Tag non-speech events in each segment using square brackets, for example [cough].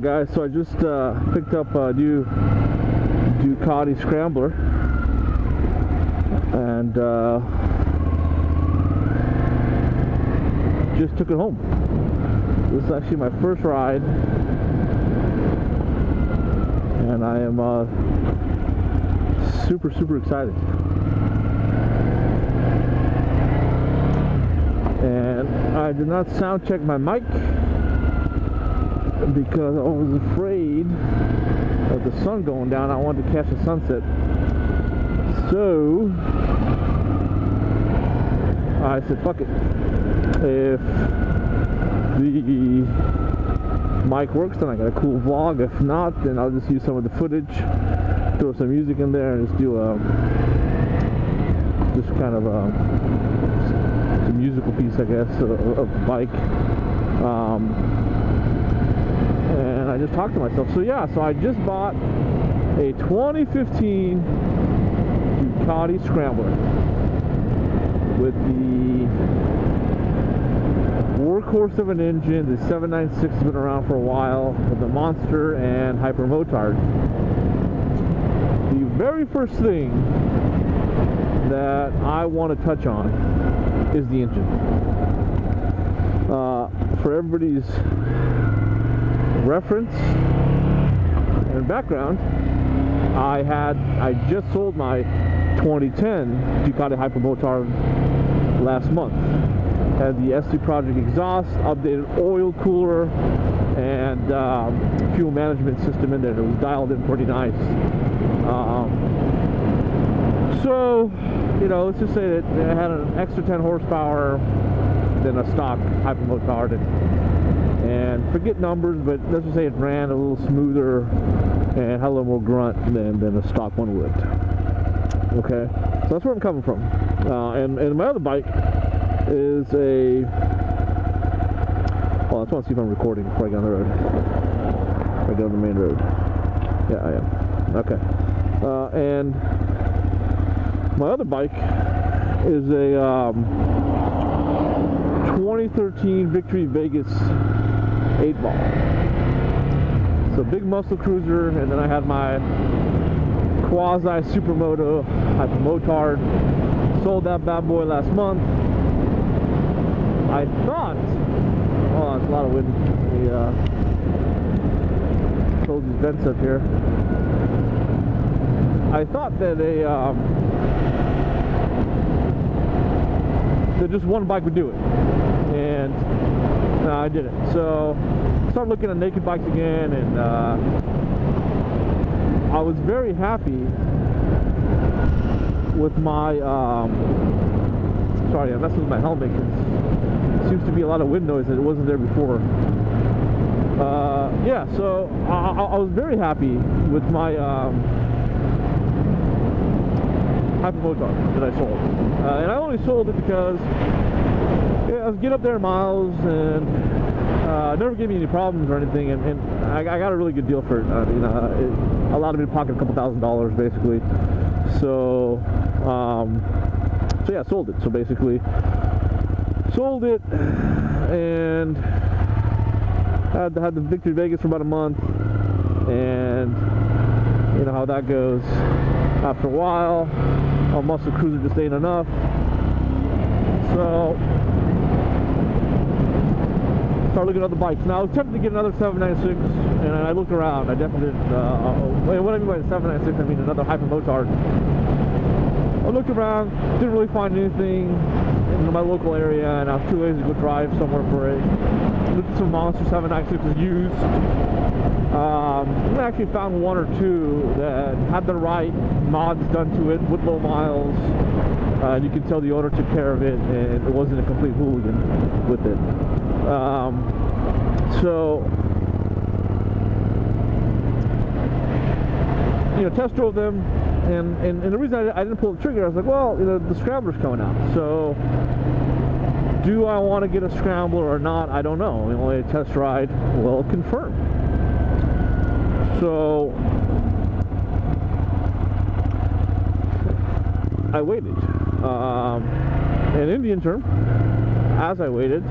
Guys, so I just uh, picked up a new Ducati Scrambler and uh, just took it home. This is actually my first ride and I am uh, super super excited. And I did not sound check my mic because I was afraid of the sun going down. I wanted to catch the sunset. So I said, fuck it. If the mic works, then I got a cool vlog. If not, then I'll just use some of the footage, throw some music in there, and just do a just kind of a, a musical piece, I guess, of, of bike. Um, just talked to myself. So yeah, so I just bought a 2015 Ducati Scrambler with the workhorse of an engine. The 796 has been around for a while with the Monster and Hyper Motard. The very first thing that I want to touch on is the engine. Uh, for everybody's reference and background, I had I just sold my 2010 Ducati Hyper Motard last month. Had the SC Project exhaust, updated oil cooler, and um, fuel management system in there. It was dialed in pretty nice. Um, so, you know, let's just say that it had an extra 10 horsepower than a stock Hyper Motard. And, and forget numbers, but let's just say it ran a little smoother and had a little more grunt than, than a stock one would. Okay, so that's where I'm coming from. Uh, and, and my other bike is a. Well, I just want to see if I'm recording before I get on the road. If I get on the main road. Yeah, I am. Okay. Uh, and my other bike is a um, 2013 Victory Vegas 8 ball. So big muscle cruiser, and then I had my quasi supermoto hyper motard. Sold that bad boy last month. I thought, oh, it's a lot of wind. The uh, these vents up here. I thought that a um, that just one bike would do it, no, I didn't. So started looking at naked bikes again, and uh, I was very happy with my. Um, sorry, I messed with my helmet. Seems to be a lot of wind noise that it wasn't there before. Uh, yeah, so I, I, was very happy with my um, Hypermotard that I sold. Uh, and I only sold it because yeah, I was up there miles and uh, never gave me any problems or anything. And, and I, I, got a really good deal for it. Uh, you know, it allowed me to pocket a couple thousand dollars basically. So, um, so yeah, sold it. So basically, sold it and had had the Victory Vegas for about a month, and you know how that goes. After a while, a muscle cruiser just ain't enough. So start looking at other bikes. Now I was tempted to get another 796, and I looked around. I definitely did. Uh, what I mean by the 796, I mean another Hyper Motard. I looked around, didn't really find anything in my local area, and I was too lazy to go drive somewhere for it. Looked at some Monster 796s used. Um, I actually found one or two that had the right mods done to it with low miles. Uh, and you can tell the owner took care of it, and it wasn't a complete hooligan with it. Um, so, you know, test drove them, and, and, and the reason I, I, didn't pull the trigger, I was like, well, you know, the Scrambler's coming out, so do I want to get a Scrambler or not? I don't know. Mean, only a test ride will confirm. So I waited. Um, in the interim, as I waited,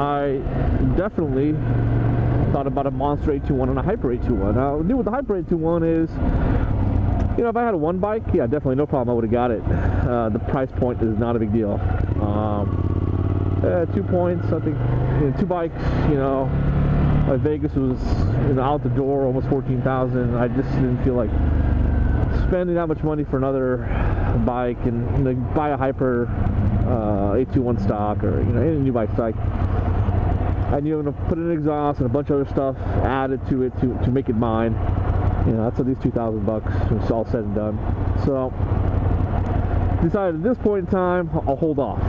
I definitely thought about a Monster 821 and a Hyper 821. Now, the deal with the Hyper 821 is, you know, if I had a one bike, yeah, definitely no problem. I would have got it. Uh, the price point is not a big deal. Um, uh, two points, I think, you know, two bikes, you know, like Vegas was you know, out the door almost 14,000. I just didn't feel like spending that much money for another bike and you know, buy a Hyper uh, 821 stock or you know any new bike stock. Knew I'm gonna put an exhaust and a bunch of other stuff added to it to, to make it mine. You know, that's at least 2,000 bucks. It's all said and done. So decided at this point in time I'll hold off.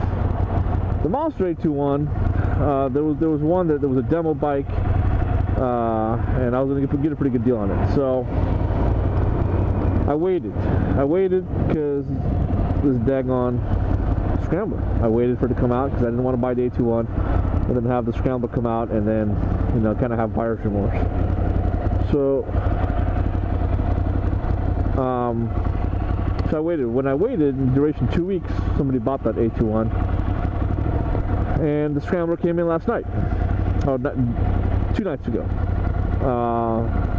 The Monster 821, uh, there was there was one that there was a demo bike, uh, and I was gonna get, get a pretty good deal on it. So I waited. I waited because this daggone scrambler. I waited for it to come out because I didn't want to buy the 821 and then have the scrambler come out and then, you know, kind of have buyer's remorse. So, um, so I waited. When I waited, in duration two weeks, somebody bought that 821 and the scrambler came in last night. Oh, not, two nights ago. Uh,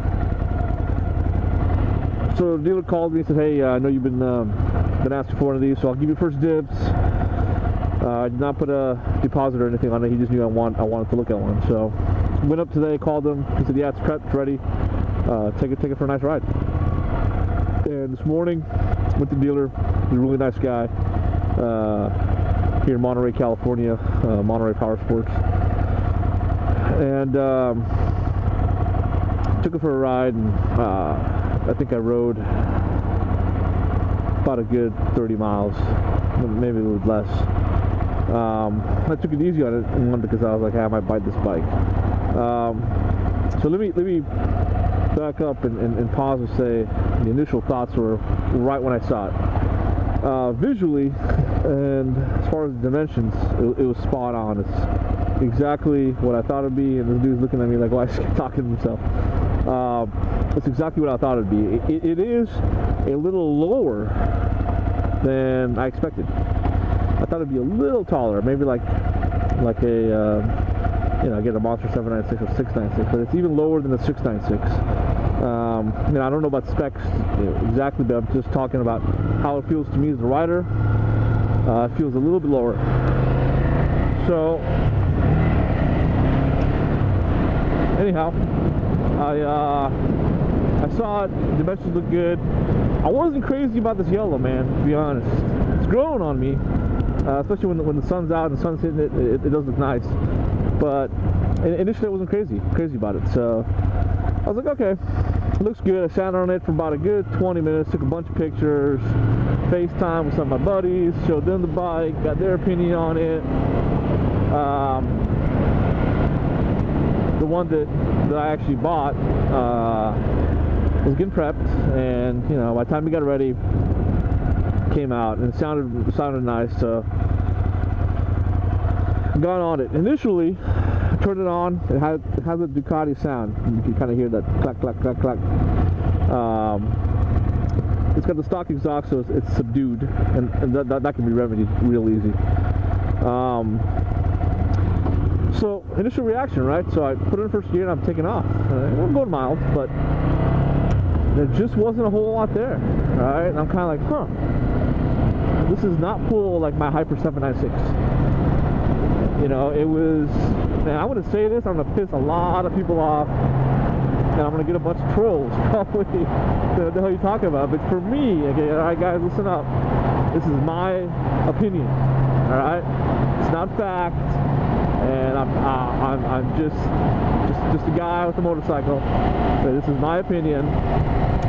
so the dealer called me and said, "Hey, uh, I know you've been um, been asking for one of these, so I'll give you first dibs." Uh, I did not put a deposit or anything on it. He just knew I want I wanted to look at one. So went up today, called him. He said, "Yeah, it's prepped, ready. Uh, take it, take it for a nice ride." And this morning, went to the dealer. He's a really nice guy uh, here in Monterey, California, uh, Monterey Power Sports, and um, took it for a ride and. Uh, I think I rode about a good 30 miles, maybe a little less. Um, I took it easy on it, one because I was like, hey, I might bite this bike. Um, so let me let me back up and, and, and, pause and say the initial thoughts were right when I saw it. Uh, visually [laughs] and as far as the dimensions, it, it, was spot on. It's exactly what I thought it'd be, and this dude's looking at me like, why is he [laughs] talking to himself? Uh, that's exactly what I thought it'd be. It, it is a little lower than I expected. I thought it'd be a little taller, maybe like like a uh, you know, get a Monster 796 or 696, but it's even lower than the 696. Um, you know, I don't know about specs exactly, but I'm just talking about how it feels to me as a rider. Uh, it feels a little bit lower. So, anyhow, I uh, I saw it. The dimensions look good. I wasn't crazy about this yellow, man. To be honest, it's growing on me, uh, especially when the, when the sun's out and the sun's hitting it. It, it does look nice, but initially I wasn't crazy crazy about it. So I was like, okay, looks good. I sat on it for about a good 20 minutes, took a bunch of pictures, FaceTime with some of my buddies, showed them the bike, got their opinion on it. Um, the one that, that I actually bought uh, was getting prepped, and you know, by the time we got ready, came out and sounded sounded nice. So got on it. Initially, turned it on. It has it has a Ducati sound. You can kind of hear that clack clack clack clack. Um, it's got the stock exhaust, so it's, it's subdued, and, and that, that, that, can be remedied real easy. Um, so initial reaction, right? So I put it in first gear and I'm taking off. I'm going mild, but there just wasn't a whole lot there, right? And I'm kind of like, huh, this is not pull like my Hyper 796. You know, it was, man, I'm going to say this, I'm going to piss a lot of people off, and I'm going to get a bunch of trolls, [laughs] probably, [laughs] what the hell you talking about? But for me, okay, all right, guys, listen up. This is my opinion, all right? It's not fact and I'm, uh, I'm, I'm just, just, just a guy with a motorcycle. So this is my opinion.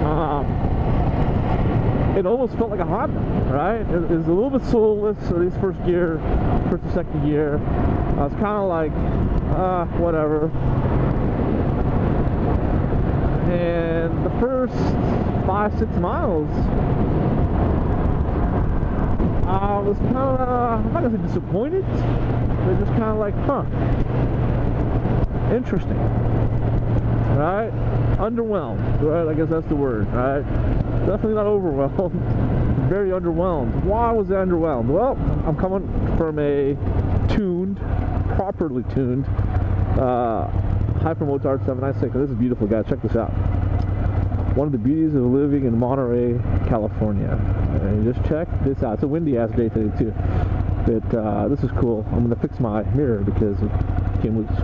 Um, it almost felt like a Honda, right? It, it was a little bit soulless, at least first gear, first or second gear. I was kind of like, uh, whatever. And the first five, six miles, I was kind of, I'm not gonna say disappointed, they're just kind of like, huh, interesting, right? Underwhelmed, right? I guess that's the word, right? Definitely not overwhelmed, [laughs] very underwhelmed. Why was I underwhelmed? Well, I'm coming from a tuned, properly tuned uh, Hypermotard 796. This is beautiful, guys. Check this out. One of the beauties of living in Monterey, California. And just check this out. It's a windy ass day today too. But uh, this is cool. I'm gonna fix my mirror because it came loose.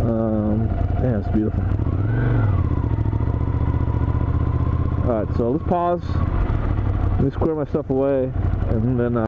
Um, yeah, it's beautiful. Alright, so let's pause. Let me square my stuff away and then uh,